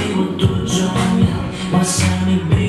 you were doing, John, yeah, was sounding big.